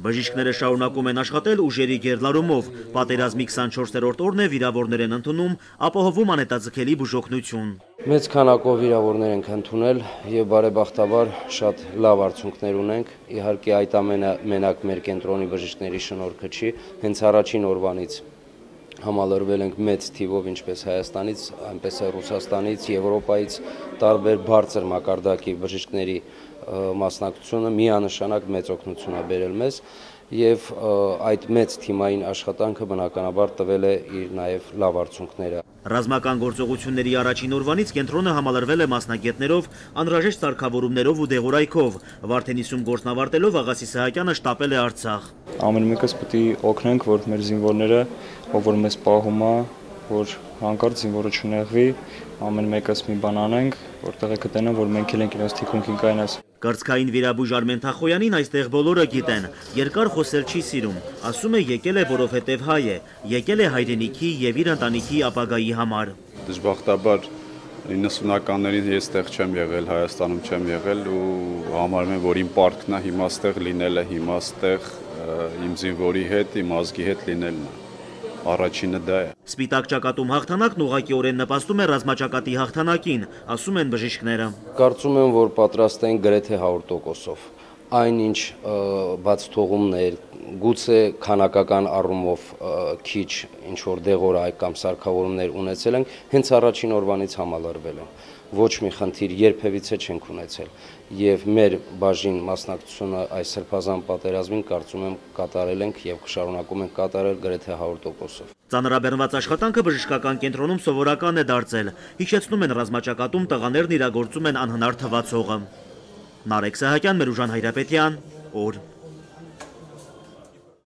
Բժիշկները շարունակում են աշխատել ուժերի գերլարումով։ Պատերազմի 24-րդ օրն է վիրավորներ են ընդունում, ապահովում անհետաձգելի բուժօգնություն։ Մեծ քանակով վիրավորներ ենք ընդունել եւ բարեբախտաբար շատ լավ արդյունքներ ունենք։ Իհարկե այդ ամենը մենակ մեր կենտրոնի բժիշկների շնորհքը չի, հենց առաջին օրվանից համալրվել ենք մեծ թիվով ինչպես Հայաստանից, այնպես էլ Ռուսաստանից, Եվրոպայից տարբեր բարձր մակարդակի բժիշկների մասնակցությունը միանշանակ մեծ օգնություն է բերել մեզ եւ այդ մեծ թիմային աշխատանքը բնականաբար տվել է իր նաեւ լավ արդյունքները։ Ռազմական գործողությունների առաջին օրվանից կենտրոնը համալրվել է մասնագետներով, անհրաժեշտ սարքավորումներով ու դեղորայքով։ Վարդենիսում գործն ավարտելով Աղասի Սահակյանը շտապել է Արցախ։ Ամեն մեկս պետք է օգնենք, որ մեր զինվորները, ով որ մեզ պահում է, որ հանկարծ զինվորը չնեղվի, ամեն մեկս մի բան անենք, որտեղ է գտնեն, որ մենք էլ ենք իրենց թիկունքին կայնած։ Կրծքային վիրաբույժ Արմեն Թախոյանին այստեղ բոլորը գիտեն։ Երկար խոսել չի սիրում։ Ասում է եկել է, որովհետև հայ է, եկել է հայրենիքի եւ իր ընտանիքի ապագայի համար։ Դժբախտաբար 90-ականներին ես տեղ չեմ եղել, Հայաստանում չեմ եղել ու համարում եմ, որ իմ պարտքն է հիմա ստեղ լինելը, հիմա ստեղ իմ զինվորի հետ, իմ ազգի հետ լինելն է առաջինը դա է։ Սպիտակ ճակատում հաղթանակն ուղղակիորեն նպաստում է ռազմաճակատի հաղթանակին, ասում են բժիշկները։ Կարծում եմ, որ պատրաստ են գրեթե 100%-ով այնինչ բաց թողումներ, գուցե քանակական առումով քիչ ինչ որ դեղորայք կամ սարքավորումներ ունեցել ենք, հենց առաջին օրվանից համալրվել են։ Ոչ մի խնդիր երբևիցե չենք ունեցել եւ մեր բաժին մասնակցությունը այս սրբազան պատերազմին կարծում եմ կատարել ենք եւ կշարունակում ենք կատարել գրեթե 100%-ով։ Ծանրաբեռնված աշխատանքը բժշկական կենտրոնում սովորական է դարձել։ Հիշեցնում են ռազմաճակատում տղաներն իրագործում են անհնար թվացողը։ Նարեկ Սահակյան, Մերուժան Հայրապետյան, օր